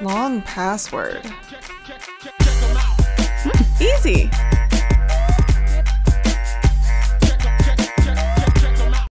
Long password. Hmm, easy.